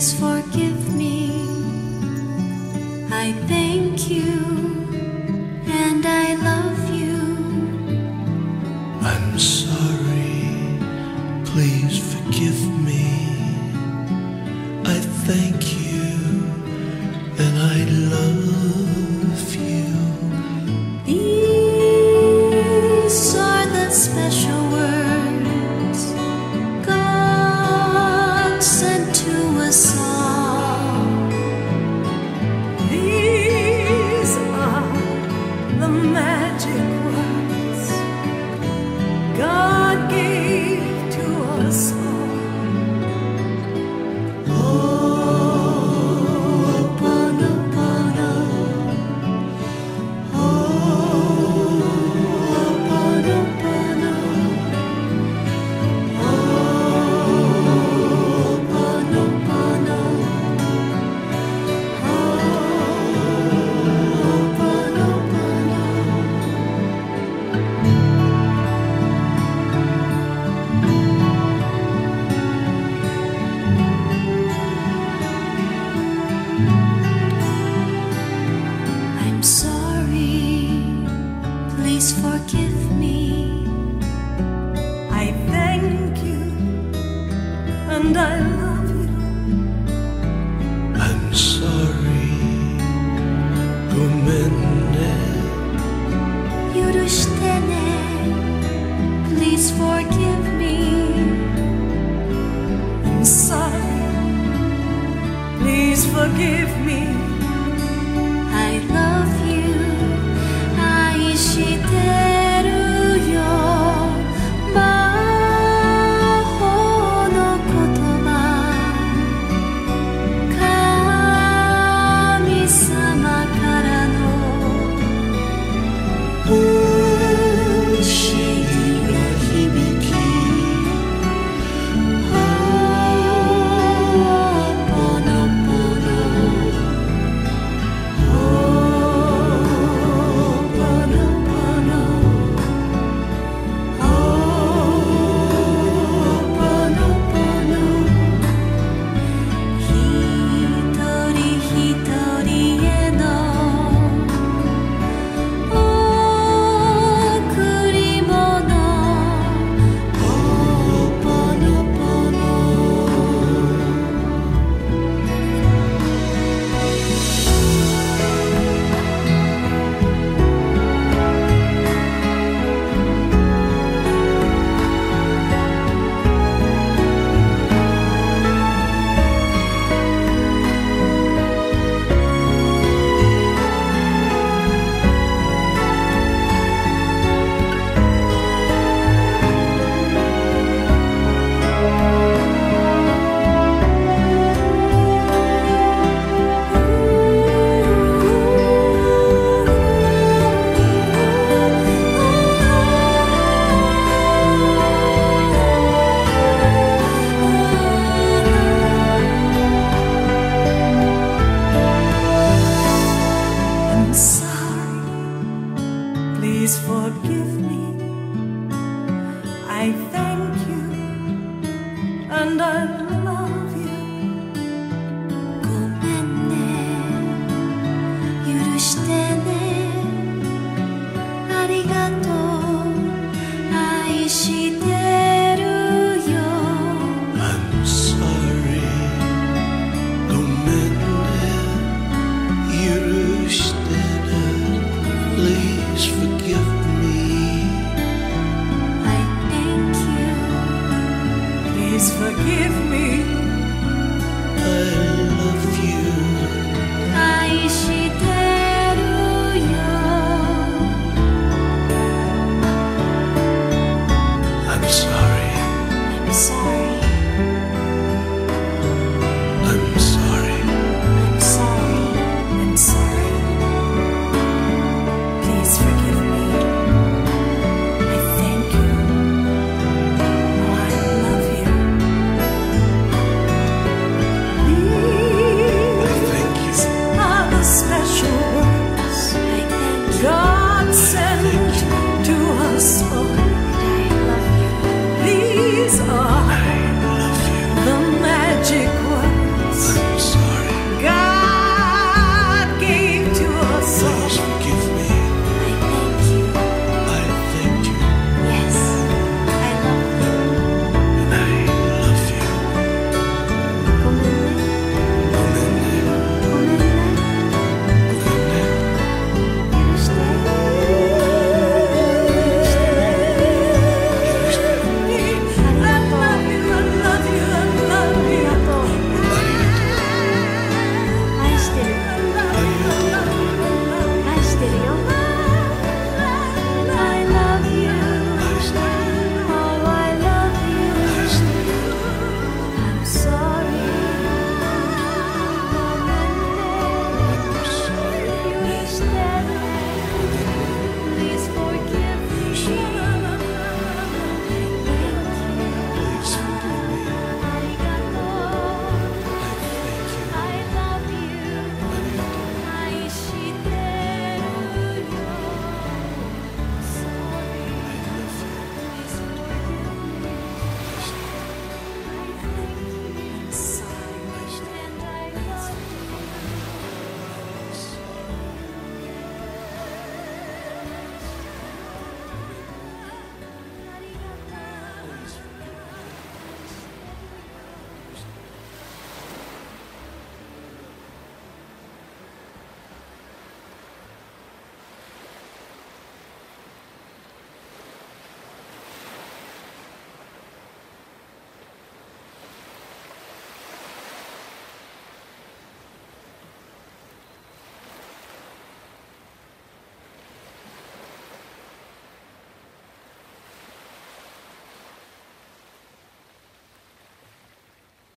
Please forgive me. I thank you and I love you. I'm sorry. Please forgive me. I thank you and I love you. forgive me.